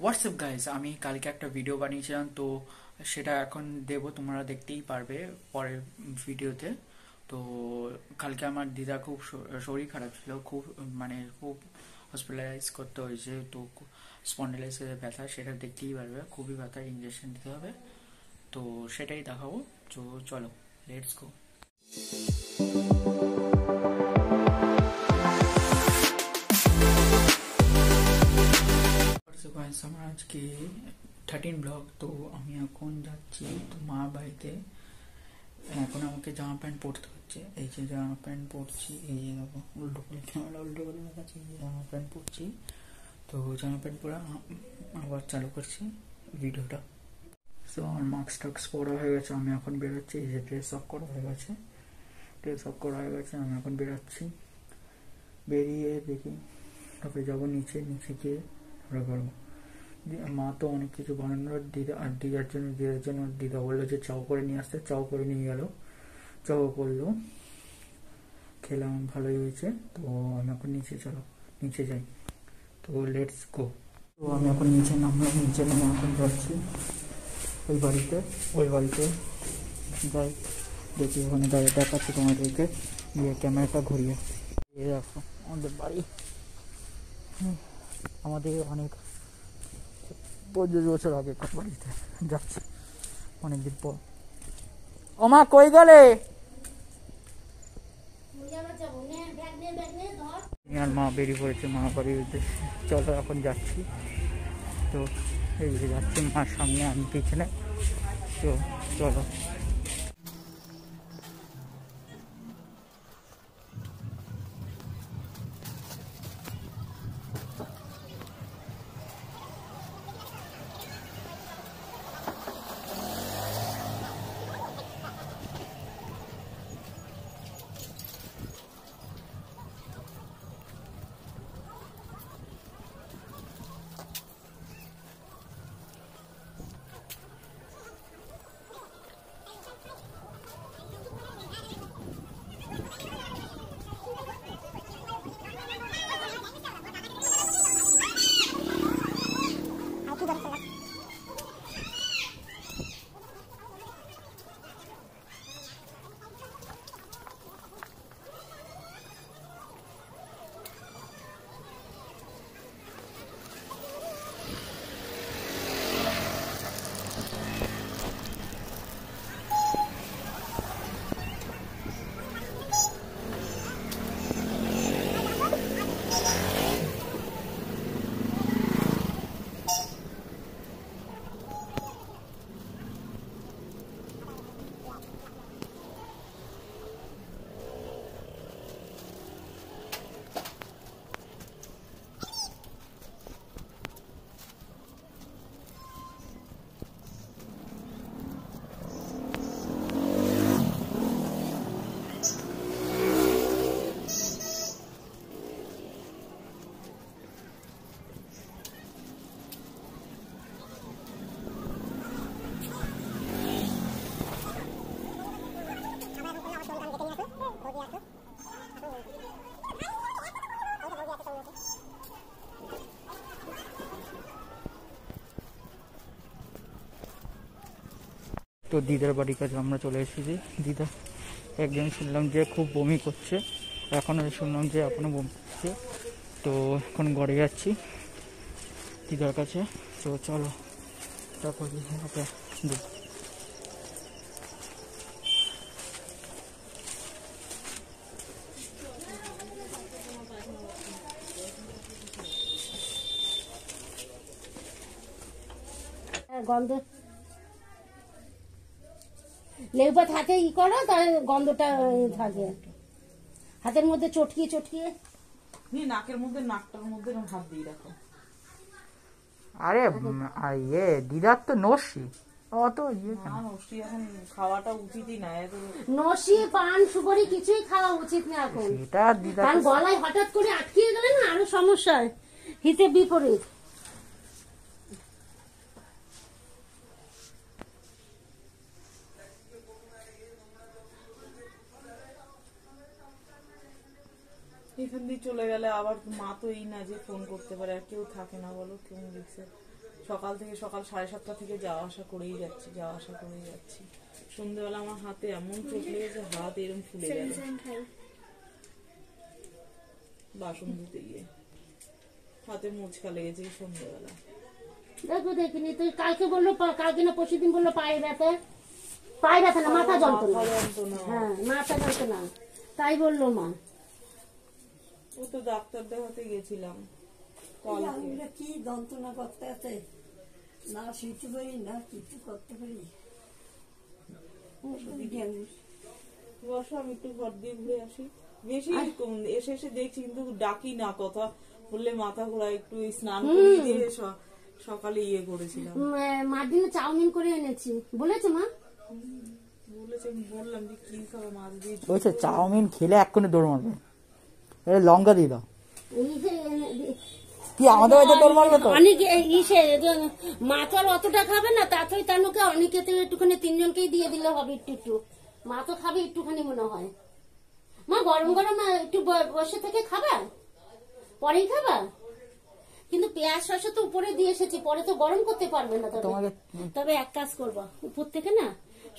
WhatsApp guys আমি কালকে একটা ভিডিও বানিয়েছিলাম, তো সেটা এখন দেব, তোমরা দেখতেই পারবে পরের ভিডিওতে তো কালকে আমার দিদা খুব শরীর খারাপ ছিল, খুব মানে খুব হসপিটালাইজ করতে হয়েছে, তো স্পন্ডালাইসের ব্যথা, সেটা দেখতেই পারবে, খুবই ব্যথা ইঞ্জেকশন দিতে হবে। তো সেটাই দেখাবো, তো চলো লেটস গো গাইস আমার আজকে থার্টিন ব্লগ তো আমি এখন যাচ্ছি তো মা বাড়িতে। এখন আমাকে জামা প্যান্ট পরতে হচ্ছে। এই যে জামা প্যান্ট পরছি, এই যে দেখো, উল্টো করে ক্যামেরা উল্টো করে দেখাচ্ছি, এই যে জামা প্যান্ট পরছি। তো জামা প্যান্ট পরে আবার চালু করছি ভিডিওটা। তো আমার মাস্ক টাক্স পরা হয়ে গেছে, আমি এখন বেরোচ্ছি। এই যে ড্রেস অফ করা হয়ে গেছে। ড্রেস অফ করা হয়ে গেছে, আমি এখন বেরোচ্ছি। বেরিয়ে দেখি তারপরে যাব নিচে নিচে গিয়ে। আমরা করব মা তো অনেক কিছু বানানোর দিদা আর দিদার জন্য দিদার জন্য দিদা বলল যে চাও করে নিয়ে আসতে চাও করে নিয়ে গেল। চাও করল। খেলাম ভালোই হয়েছে। তো আমি এখন নিচে চলো নিচে যাই। তো লেটস গো তো আমি এখন নিচে নামলাম নিচে নেমে এখন যাচ্ছি। ওই বাড়িতে ওই বাড়িতে যাই। দেখি ওখানে দাঁড়িয়ে দেখাচ্ছি তোমাদেরকে। গিয়ে ক্যামেরাটা ঘুরিয়ে দেখো আমাদের বাড়ি। হুম, আমাদের অনেক পঁচিশ বছর আগে বাড়িতে যাচ্ছি, অনেকদিন পর। ওমা, কই গেলে? আর মা বেরিয়ে পড়েছে, মা বাড়ির উদ্দেশ্যে। চলো, এখন যাচ্ছি। তো, এই যাচ্ছি মার সামনে আমি পিছনে তো, চলো। তো দিদার বাড়ির কাছে আমরা চলে এসেছি। দিদা একদিন শুনলাম যে খুব বমি করছে। এখনও শুনলাম যে এখনও বমি করছে। তো এখন ঘরে যাচ্ছি দিদার কাছে। তো চলো তারপর হ্যাঁ, গন্ধ লেবুপাত হাতে ই করো তাহলে গন্ধটা থাকে। হাতের মধ্যে চটকিয়ে চটকিয়ে। নিয়ে নাকের মধ্যে নাকটার মধ্যে হাত দিয়ে রাখো। আরে ইয়ে দিদার তো নসি। অত ইয়ে কেন? না এখন খাওয়াটা উচিতই না এত নসি পান সুপারি কিছুই খাওয়া উচিত না এখন। কারণ গলায় হঠাৎ করে আটকিয়ে গেলে না আরও সমস্যা হয় হিতে বিপরীত। এখান দিয়ে চলে গেলে আবার মা তো এই না যে ফোন করতে পারে আর কেউ থাকে না বলো কেউ দেখছে সকাল থেকে সকাল সাড়ে সাতটা থেকে যাওয়া আসা করেই যাচ্ছি যাওয়া আসা করেই যাচ্ছি। সন্ধ্যেবেলা আমার হাতে এমন চোখ লেগেছে হাত এরম ফুলে গেল। বাসন ধুতে গিয়ে। হাতে মুচকা লেগেছে সন্ধ্যেবেলা। দেখো দেখিনি। তুই কালকে বলল কালকে না পরশু দিন বলল পায়ে ব্যথা? পায়ে ব্যথা না মাথা যন্ত্রণা। হ্যাঁ মাথা যন্ত্রণা। তাই বলল মা। ও তো ডাক্তার দেখাতে গেছিলাম। কি যন্ত্রণা করতে আছে? না শুইতে পারি না কিছু করতে পারি। বসো আমি একটু ঘর দিয়ে ঘুরে আসি। বেশি এসে এসে দেখছি কিন্তু ডাকি না কথা। বললে মাথা ঘোরা একটু স্নান দিয়ে সকালে ইয়ে করেছিলাম। মার দিনে চাউমিন করে এনেছি। বলেছ মা? বলেছে বললাম যে কি খাব মাছ দিয়ে চাউমিন খেলে এক্ষুনি দৌড় মারবে। এটা লঙ্কা দিয়ে দাও কি আমাদের বাড়িতে দৌড় মারবে তো? অনেকে ইসে যে মা তো আর অতটা খাবে না তাতেই তানুকে অনেকে একটুখানি তিনজনকেই দিয়ে দিলে হবে একটু একটু। মা তো খাবে একটুখানি মনে হয়। মা গরম গরম একটু বসে থেকে খাবা? পরেই খাবা? কিন্তু পেঁয়াজ শসা তো উপরে দিয়ে এসেছি পরে তো গরম করতে পারবে না তবে এক কাজ করবা উপর থেকে না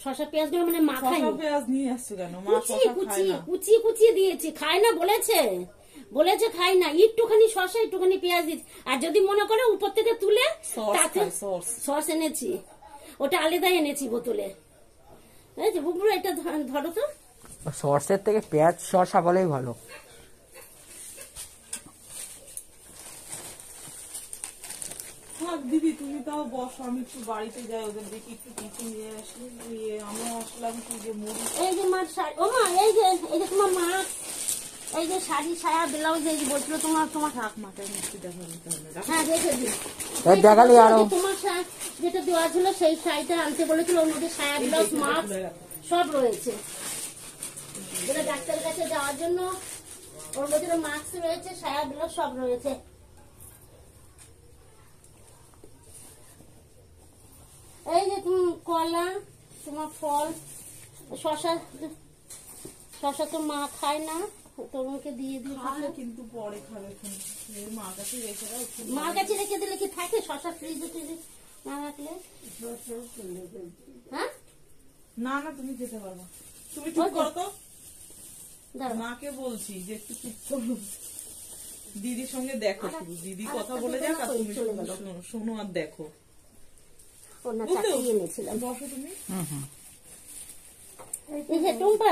শসা পেঁয়াজগুলো মানে মাখাই। শশা পেঁয়াজ নিয়ে আসছো কেন? কুচিয়ে কুচিয়ে না। কুচিয়ে কুচিয়ে দিয়েছি। খায় না বলেছে। বলেছে খাই না। একটুখানি শসা একটুখানি পেঁয়াজ দিচ্ছি আর যদি মনে করে উপর থেকে তুলে সস তাতে সস। সস এনেছি। ওটা আলাদা এনেছি বোতলে। এই এটা ধরো তো। সর্ষের থেকে পেঁয়াজ শসা বলেই ভালো। থাক দিদি তুমি তাও বসো আমি একটু বাড়িতে যাই ওদের দেখি একটু টিফিন নিয়ে আসি ইয়ে আমি আসলাম কি যে মুড়ি। এই যে মার শাড়ি ও মা এই যে এই যে তোমার মা এই যে শাড়ি সায়া ব্লাউজ এই যে বলছিল তোমার তোমার থাক মাথায় মিষ্টি দেখা দিতে হবে রাখ। হ্যাঁ রেখে দিই। দেখালি আরও। তোমার শা- যেটা দেওয়া ছিল সেই শাড়িটা আনতে বলেছিল ওর মধ্যে সায়া ব্লাউজ মাস্ক সব রয়েছে। যেটা ডাক্তারের কাছে যাওয়ার জন্য ওর মধ্যে মাস্ক রয়েছে সায়া ব্লাউজ সব রয়েছে। এই যে তুমি কলা তোমার ফল শশা শশা তো মা খায় না তোমাকে দিয়ে খাবে কিন্তু পরে খাবে মার কাছে রেখে মার কাছে রেখে দিলে কি থাকে? শশা ফ্রিজে ফ্রিজে না রাখলে? হ্যাঁ? না না তুমি যেতে পারবে। তুমি চুপ করো তো। মাকে বলছি যে একটু চুপ করো। দিদির সঙ্গে দেখো দিদি কথা বলে যাক আর তুমি শোনো আর দেখো। ওর না বুঝলো? চাকরি এনেছিলাম বসো তুমি। হুম হুম এই টুম্পা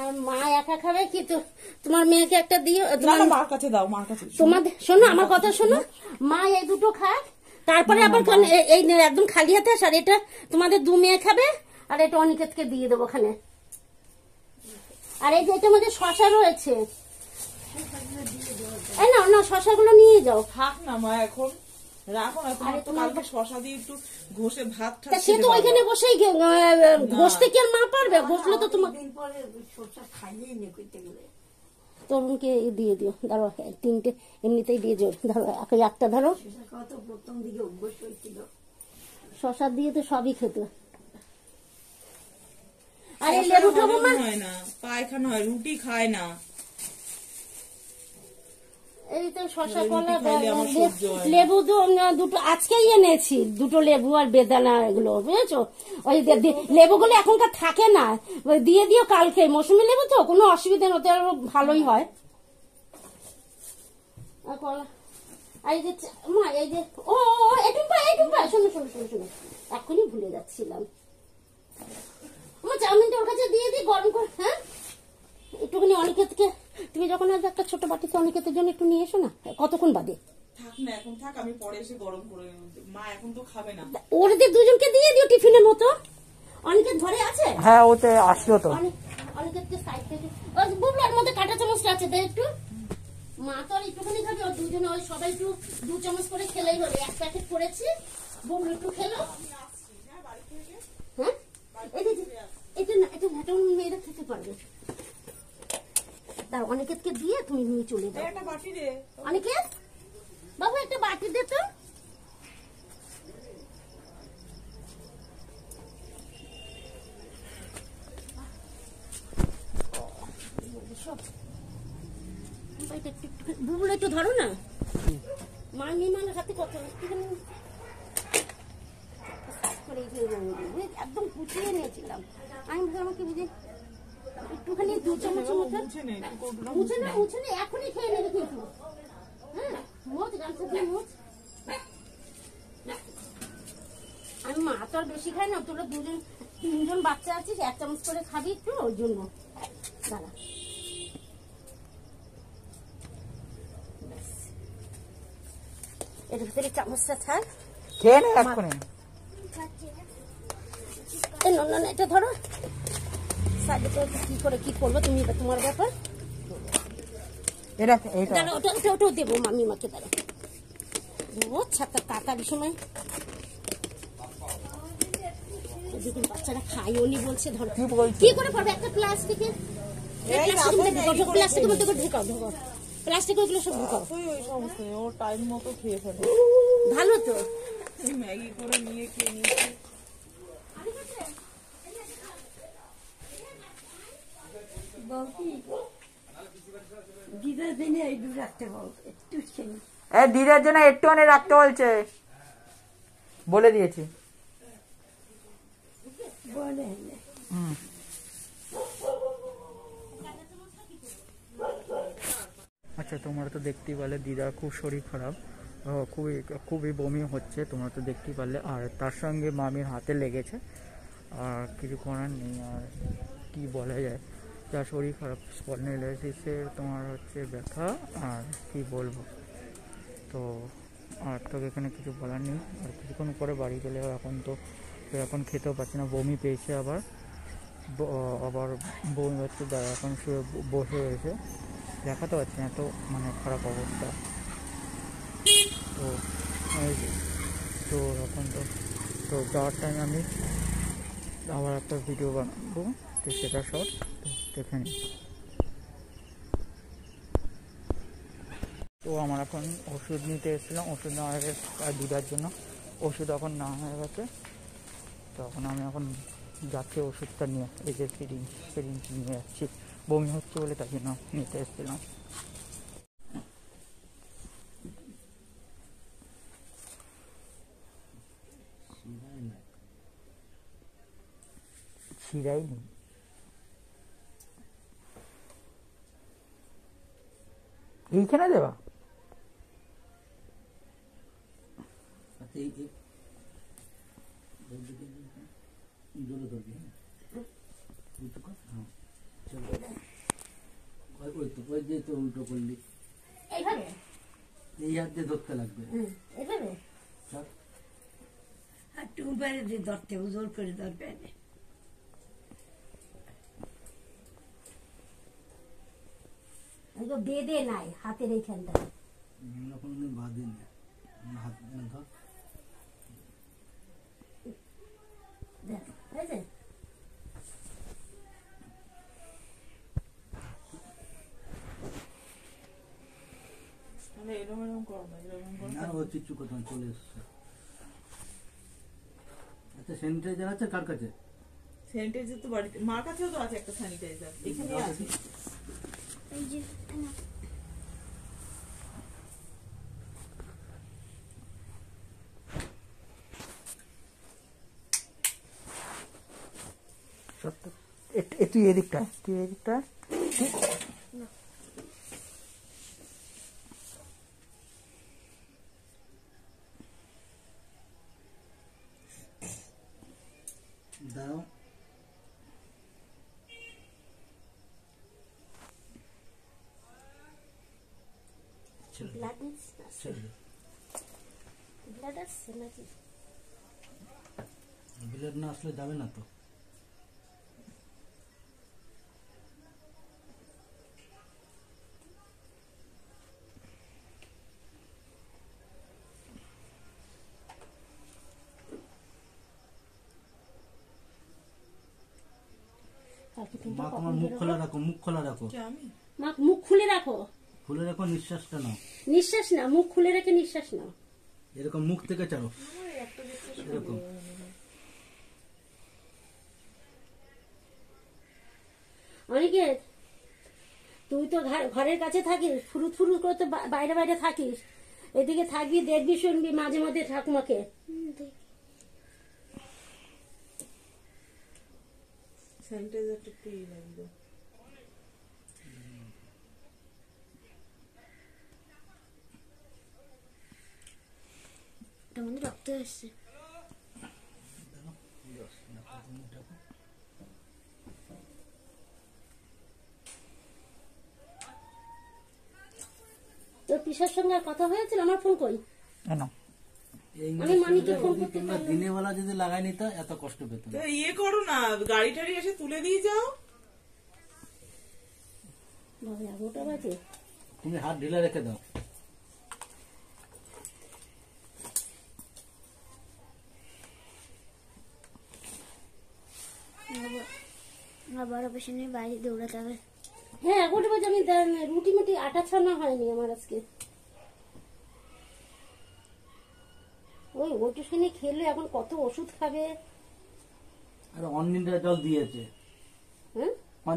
আর মা একা খাবে কি তো? তোমার মেয়েকে একটা দিও না তোমার না মার কাছে দাও মার কাছে। তোমাদের শোনো আমার কথা শোনো। মা এই দুটো খাক তারপরে আবার এই একদম খালি হাতে আস আর এটা তোমাদের দু মেয়ে খাবে আর এটা অনিকেতকে দিয়ে দেবো ওখানে। আর এই যে এটার মধ্যে শশা রয়েছে। না না শশাগুলো নিয়ে যাও। থাক না মা এখন রাখো না তোমার তো কালকে শশা দিয়ে একটু ঘষে ভাত তা সে তো ওইখানে বসেই ঘষতে কি আর মা পারবে? ঘষলে তো তোমার দিন পরে সরষা খাইয়েই নে করতে গেলে। তরুণকে দিয়ে দিও। ধরো তিনটে এমনিতেই দিয়ে দিও। ধরো এক- একটা ধরো। প্রথম দিকে হয়েছিল শশা দিয়ে তো সবই খেত। আর লেবু টেবু না পায়খানা হয় রুটি খায় না। এই তো শশা কলা। লেবু দুটো আজকেই এনেছি দুটো লেবু আর বেদানা এগুলো বুঝেছ? ওই লেবুগুলো এখনকার থাকে না। দিয়ে দিও কালকে। মৌসুমি লেবু তো কোনো অসুবিধা ওতে ভালোই হয়। কলা। এই যে মা এই যে ও ও, ও, একটু পা একটু পা শোনো শোনো শোনো শোনো। এখনই ভুলে যাচ্ছিলাম। আমার চাউমিনটা ওর কাছে দিয়ে দিই গরম করে হ্যাঁ একটুখানি অনিকেতকে তুমি যখন আসবে একটা ছোট বাটিতে অনিকেতের জন্য একটু নিয়ে এসো না কতক্ষণ বাদে? থাক না এখন থাক আমি পরে এসে গরম করে নেব। মা এখন তো খাবে না। ওদের দুজনকে দিয়ে দিও টিফিনের মতো অনেকের ঘরে আছে? হ্যাঁ ওতে আসলো তো। অনেকেরকে সাইড থেকে বুবলার মধ্যে কাঁটা চামচটা আছে দে একটু। মা তো আর একটুখানি খাবে দুজনে ওই সবাই একটু দু চামচ করে খেলেই হবে। এক প্যাকেট করেছি বুবলু একটু খেলো। হ্যাঁ এটা না এটা না এটা মেয়েরা খেতে পারবে। দাও অনেকেরকে দিয়ে তুমি নিয়ে চলে যাও। একটা অনেকে বাবু একটা বাটি দে তো। বুবুল একটু ধরো না। মার নিমানের হাতে কত একটুখানি করে একদম কুচিয়ে নিয়েছিলাম আমি ভাবলাম আমাকে বুঝে একটুখানি দু চামচের মতো। মুছে নে মুছে না এখনই খেয়ে নেবে কিন্তু। হ্যাঁ মোচ গামছা দিয়ে মোচ। আমি মা তো আর বেশি খাই না তোরা দুজন তিনজন বাচ্চা আছিস এক চামচ করে খাবি একটু ওই জন্য। দাঁড়া। এর ভিতরে চামচটা ছাড় খেয়ে নে এক্ষুনি। এই এটা ধরো। সাইডে তো কি করে কি করব? তুমি তোমার ব্যাপার? এটা এইটা দাঁড়া ওটা ওটা ওটাও দেবো মামি মাকে দাঁড়া ও ছাতা তাড়াতাড়ি সময় দেখুন বাচ্চারা খাইও নি বলছে ধরো। কি কি করে পারবে একটা প্লাস্টিকের প্লাস্টিকের মধ্যে করে ঢুকাও ঢুকাও প্লাস্টিক ওগুলো সব ঢুকাও। ওই ওই সমস্ত নেই, ও টাইম মতো খেয়ে ফেলে। ভালো তো। ম্যাগি করে নিয়ে খেয়ে নিয়েছি। দিদার বল একটু জন্য একটুখানি রাখতে বলছে। বলে দিয়েছি। আচ্ছা তোমরা তো দেখতেই পারলে দিদার খুব শরীর খারাপ। খুবই খুবই বমি হচ্ছে, তোমরা তো দেখতেই পারলে। আর তার সঙ্গে মামির হাতে লেগেছে। আর কিছু করার নেই, আর কি বলা যায়। যা শরীর খারাপ স্পন্ডিলাইসিসের তোমার হচ্ছে ব্যথা, আর কি বলব? তো, আর তো এখানে কিছু বলার নেই। আর কিছুক্ষণ পরে বাড়ি গেলে এখন তো, এখন খেতেও পাচ্ছি না, বমি পেয়েছে আবার। আবার বমি হচ্ছে এখন শুয়ে বসে রয়েছে। দেখাতে পারছি না এত মানে খারাপ অবস্থা। তো তো এখন তো তো যাওয়ার টাইমে আমি আবার একটা ভিডিও বানাবো, তো সেটা শর্ট নিই তো আমার এখন ওষুধ নিতে এসেছিলাম, ওষুধ নেওয়া হয়ে গেছে দিদার জন্য। ওষুধ এখন নেওয়া হয়ে গেছে। তখন আমি এখন যাচ্ছি ওষুধটা নিয়ে, এই যে সিরিঞ্জ সিরিঞ্জ নিয়ে যাচ্ছি। বমি হচ্ছে বলে তাই জন্য নিতে এসেছিলাম। ছিঁড়াই এইখানে দেবা উল্টো কর চলো ওই ওই তো ওই যে তো উল্টো করলি এই হাত দিয়ে ধরতে লাগবে। আর টু বাইরে দিয়ে ধরতে জোর করে ধরবে। বেঁধে নাই হাতের এইখানটা কোনোদিন বাঁধিনি আমার হাত ধর। হয়েছে? এরকম এরকম করো না এরকম করো। না ও চিচ্ছু কোথাও চলে এসছে। আচ্ছা স্যানিটাইজার আছে কার কাছে? স্যানিটাইজার তো বাড়িতে মার কাছেও তো আছে একটা স্যানিটাইজার এখানে আছে। তুই এদিকটা তুই এদিকটা দাও ব্লাড না? আসছে নাকি আসলে যাবে না তো। মা তোমার মুখ খোলা রাখো মুখ খোলা রাখো। আমি? মা মুখ খুলে রাখো। খুলে রাখো নিঃশ্বাসটা নাও। নিঃশ্বাস না মুখ খুলে রেখে নিঃশ্বাস নাও। এরকম মুখ থেকে ছাড়ো এরকম। অনেকে তুই তো ঘরের কাছে থাকিস ফুরুত ফুরুত করে তো বাইরে বাইরে থাকিস। এদিকে থাকবি দেখবি শুনবি মাঝে মাঝে ঠাকুমাকে। স্যানিটাইজারটা লাগবে ওটার মধ্যে রক্ত এসছে তোর পিসার সঙ্গে আর কথা হয়েছিল আমার ফোন করি কেন আমি ফোন করতে বেলা যদি লাগাই নিত এত কষ্ট পেত না। ইয়ে করো না গাড়ি টাড়ি এসে তুলে দিয়ে যাও। বাবা এগারোটা বাজে। তুমি হাত ঢিলা রেখে দাও। আবার অপারেশন নিয়ে বাইরে দৌড়াতে হবে। হ্যাঁ এগারোটা বাজে আমি রুটি মুটি আটা ছানা হয়নি আমার আজকে। ওই ওটুখানি খেলে এখন কত ওষুধ খাবে? আর অন লিটার জল দিয়েছে। হ্যাঁ?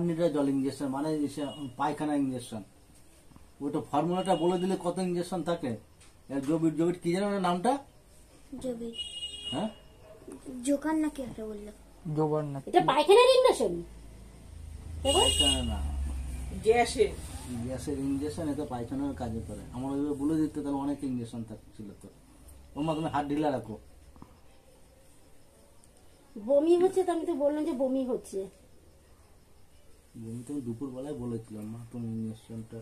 লিটার জল ইঞ্জেকশন মানে পায়খানা ইঞ্জেকশন ওটা ফর্মুলাটা বলে দিলে কত ইঞ্জেকশন থাকে? এর জবির জবির কি জানো নামটা? জবি হ্যাঁ? জোকার না কি একটা বলল। জোবার না এটা পায়খানার ইন্ডাকশন গ্যাসের। ইঞ্জেকশন এতে পায়খানার কাজে করে আমার ওইভাবে বলে দিতে তাহলে অনেক ইঞ্জেকশন থাকছিল তো। ওমা তুমি হাত ঢিলা রাখো। বমি হচ্ছে তো আমি তো বললাম যে বমি হচ্ছে। তুমি দুপুর বেলায় বলেছিলাম মা তুমি ইঞ্জেকশনটা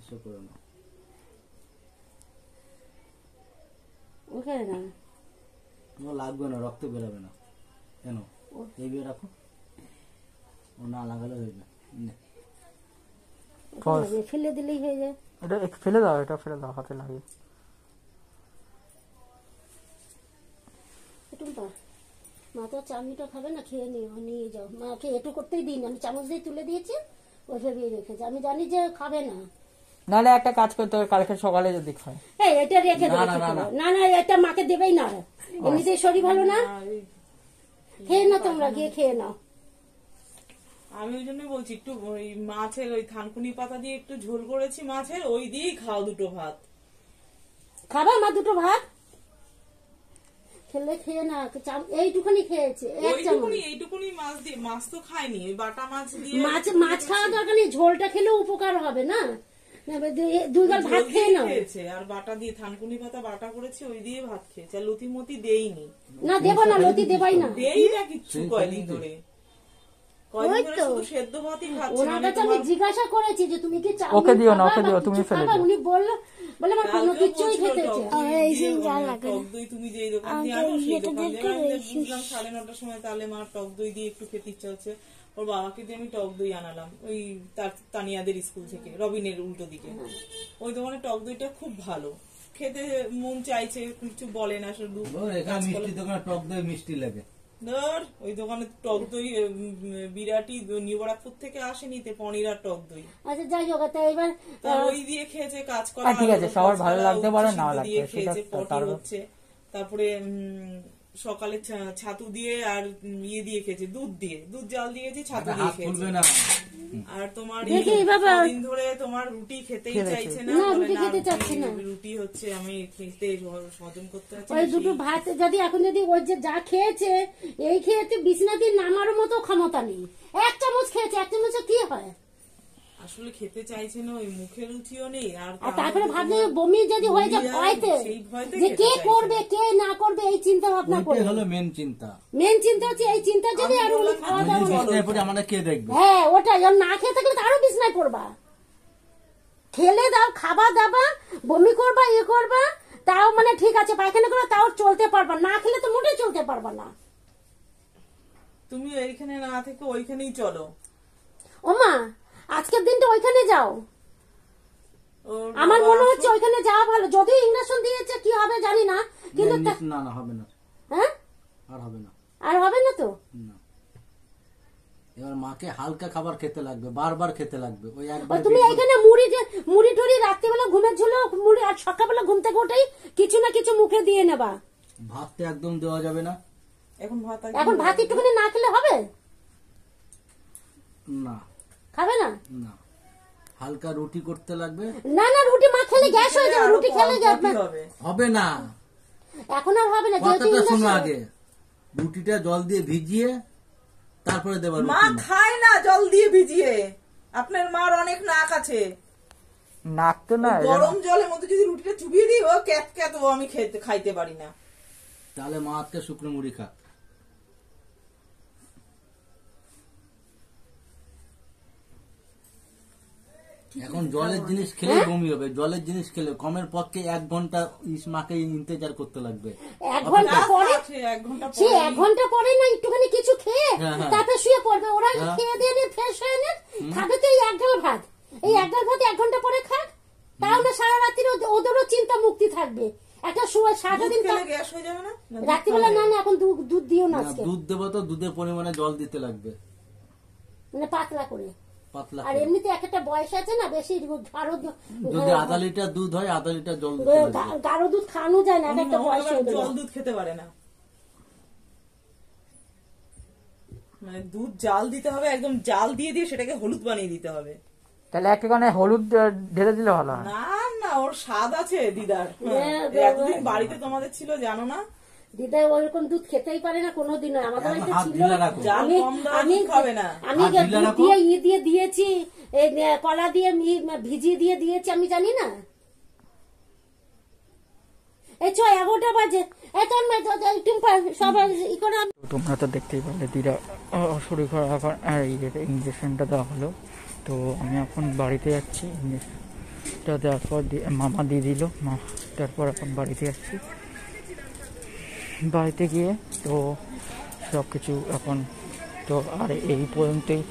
ইসে করো না। ওখানে না লাগবে না রক্ত বেরোবে না। কেন? এই রাখো। না লাগালে হয়ে যাবে নে। ওখানে লাগে, ফেলে দিলেই হয়ে যায়। এটা ফেলে দাও এটা ফেলে দাও হাতে লাগিয়ে টুম্পা মা তো আর খাবে না খেয়ে নিও নিয়ে যাও। মাকে এটু করতেই দিন আমি চামচ দিয়ে তুলে দিয়েছি ওইভাবেই রেখেছে। আমি জানি যে খাবে না। নাহলে একটা কাজ করতে হবে কালকে সকালে যদি খায়। এই এটা রেখে না, দেবে না, না, না না এটা মাকে দেবেই না। এমনিতেই শরীর ভালো না। খেয়ে না তোমরা গিয়ে খেয়ে নাও। আমি ওই জন্য বলছি একটু ওই মাছের ওই থানকুনি পাতা দিয়ে একটু ঝোল করেছি মাছের ওই দিয়েই খাও দুটো ভাত। খাবা মা দুটো ভাত? খেলে খেয়ে না এইটুখানি খেয়েছে এইটুকুনি মাছ দিয়ে মাছ তো খায়নি ওই বাটা মাছ দিয়ে মাছ মাছ খাওয়া দরকার নেই ঝোলটা খেলেও উপকার হবে না? না, দুই- গাল ভাত খেয়ে নাও। খেয়েছে আর বাটা দিয়ে থানকুনি পাতা বাটা করেছি ওই দিয়ে ভাত খেয়েছে আর লতি মতি দেইনি। না দেবো না লতি দেবাই না। দেই না কিচ্ছু কয়দিন ধরে। আমি জিজ্ঞাসা করেছি যে তুমি কি ওকে দিও না, ওকে দিও, তুমি ফেলে দিও। উনি বলল বলে আমার কোনো কিছুই খেতে টক দই এই দিয়ে, যা লাগে। টক দই তুমি যে দোকান দিয়ে আনো সেই দোকান দিয়ে বুঝলাম সাড়ে নটার সময় তাহলে মা টক দই দিয়ে একটু খেতে ইচ্ছা হচ্ছে। ওর বাবাকে দিয়ে আমি টক দই আনালাম ওই তার তানিয়াদের স্কুল থেকে রবিনের উল্টো দিকে। ওই দোকানে টক দইটা খুব ভালো। খেতে মন চাইছে কিছু বলে না শুধু মিষ্টি দোকানে টক দই মিষ্টি লাগে। ধর ওই দোকানে টক দই বিরাটি নিউ বারাকপুর থেকে আসেনি তে পনির আর টক দই। আচ্ছা যাই হোক তা এবার ওই দিয়ে খেয়েছে কাজ করা হ্যাঁ, ঠিক আছে, সবার ভালো লাগতে পারে, না দিয়ে লাগতে, খেয়েছে সেটা পটি তার- হচ্ছে। তারপরে উম, সকালে ছাতু দিয়ে আর ইয়ে দিয়ে খেয়েছে দুধ দিয়ে দুধ জাল দিয়েছি ছাতু দিয়ে খেয়েছে। না। আর তোমার দিন ধরে তোমার রুটি খেতেই চাইছে না রুটি খেতে চাচ্ছে না। রুটি হচ্ছে আমি খেতে হজম করতে পারছি ওই দুটো ভাত যদি এখন যদি ওই যে যা খেয়েছে এই খেয়েছে বিছনা দিয়ে নামার মতো ক্ষমতা নেই। এক চামচ খেয়েছে এক চামচে কি হয়? আসলে খেতে চাইছে না ওই মুখে রুচিও নেই আর তারপরে বমি যদি হয়ে যায় ভয়তে যে কে করবে কে না করবে এই চিন্তা ভাবনা করবে হলো মেন চিন্তা। মেন চিন্তা হচ্ছে এই চিন্তা যদি আর উনি খাওয়া দাওয়া আমাদের কে দেখবে? হ্যাঁ ওটাই আর না খেয়ে থাকলে তো আরও বিছনায় পড়বা। খেলে দাও খাবা দাবা বমি করবা ইয়ে করবা তাও মানে ঠিক আছে পায়খানা করে তাও চলতে পারবা। না খেলে তো মোটেই চলতে পারবা না। তুমি এইখানে না থেকে ওইখানেই চলো। ওমা আজকের দিনটা ওইখানে যাও। আমার মনে হচ্ছে ওইখানে যাওয়া ভালো। যদি ইঞ্জেকশন দিয়েছে কি হবে জানি না কিন্তু না না হবে না। হ্যাঁ? আর হবে না। আর হবে না তো? না। এবার মাকে হালকা খাবার খেতে লাগবে বারবার খেতে লাগবে। ওই একবার তুমি এখানে মুড়ি যে মুড়ি টুড়ি রাত্রিবেলা ঘুমের ঝুলো মুড়ি আর সকালবেলা ঘুম থেকে উঠেই কিছু না কিছু মুখে দিয়ে নেবা। ভাতটা একদম দেওয়া যাবে না। এখন ভাত এখন ভাত একটুখানি না খেলে হবে? না। খাবে না? না। হালকা রুটি করতে লাগবে? না না রুটি মা খেলে গ্যাস হয়ে যাবে রুটি খেলে হবে। হবে না। এখন আর হবে না যেহেতু কথাটা শোনো আগে। রুটিটা জল দিয়ে ভিজিয়ে তারপরে দেবা মা খায় না জল দিয়ে ভিজিয়ে। আপনার মার অনেক নাক আছে। নাক তো না গরম জলের মধ্যে যদি রুটিটা চুবিয়ে দিই ও ক্যাত ক্যাত ও আমি খেতে খাইতে পারি না। তাহলে মা আজকে শুকনো মুড়ি খা এখন জলের জিনিস খেলে বমি হবে জলের জিনিস খেলে কমের পক্ষে এক ঘণ্টা ইসমাকে ইন্তেজার করতে লাগবে। এক ঘণ্টা পরে? সে এক ঘণ্টা পরে না একটুখানি কিছু খেয়ে হ্যাঁ, হ্যাঁ। তারপরে শুয়ে পড়বে। ওরা হ্যাঁ। খেয়ে দিয়ে নিয়ে ফ্রেশ হয়ে নে খাবে তো এই এক গাল ভাত। এই এক গাল ভাত এক ঘণ্টা পরে খাক তাহলে সারা রাত্রি ওদেরও চিন্তা মুক্তি থাকবে। একটা শুয়ে সারাটা দুধ দিন গ্যাস হয়ে যাবে না? না, রাত্রিবেলা না না এখন দুধ দুধ দিও না দুধ দেবো তো দুধের পরিমাণে জল দিতে লাগবে। মানে পাতলা করে। আর। এমনিতে একটা বয়স আছে না বেশি যদি আধা লিটার দুধ হয় আধা লিটার জল গাঢ় দুধ খাওয়ানো যায় না একটা বয়স। জল দুধ খেতে পারে না। মানে দুধ জাল দিতে হবে একদম জাল দিয়ে দিয়ে সেটাকে হলুদ বানিয়ে দিতে হবে। তাহলে একটুখানি হলুদ ঢেলে দিলে ভালো না না ওর স্বাদ আছে দিদার। হ্যাঁ, এতদিন বাড়িতে তোমাদের ছিল জানো না? দিদা ওরকম দুধ খেতেই পারে না কোনোদিনও। আমাদের বাড়িতে ছিল আমি আমি খাবে না। আমি দুধ দিয়ে ই দিয়ে দিয়েছি কলা দিয়ে ভিজিয়ে দিয়ে দিয়েছি আমি জানি না। এই ছ এগারোটা বাজে। তোমরা তো দেখতেই পারলে দিদা শরীর খারাপ এখন আর ইঞ্জেকশনটা দেওয়া হলো। তো আমি এখন বাড়িতে যাচ্ছি। ইঞ্জেকশনটা দেওয়ার পর মামা দিয়ে দিল মা তারপর এখন বাড়িতে যাচ্ছি। বাড়িতে গিয়ে তো সব কিছু এখন তো আর এই পর্যন্তই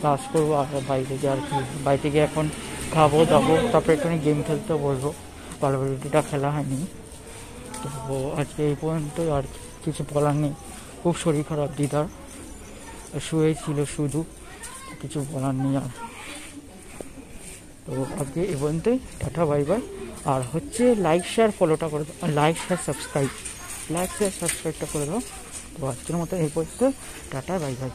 ক্লাস করব আর বাড়িতে গিয়ে আর কি, বাড়িতে গিয়ে এখন খাব, দাবো, তারপরে একটু গেম খেলতে বলব পার্বলিটিটা খেলা হয়নি। তো আজকে এই পর্যন্ত আর কিছু বলার নেই। খুব শরীর খারাপ, দিদার। শুয়ে ছিল শুধু, কিছু বলার নেই আর। তো আজকে এই পর্যন্তই। টাটা বাই বাই আর হচ্ছে লাইক শেয়ার ফলোটা করে like share subscribe like share সাবস্ক্রাইবটা করে দাও। তো আজকের মতো এই পর্যন্ত। Tata bye bye